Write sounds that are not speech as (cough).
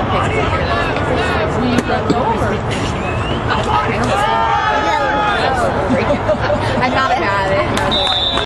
(laughs) I'm not a bad.